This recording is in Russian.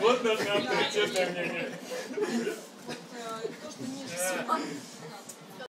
Вот наше авторитетное мнение.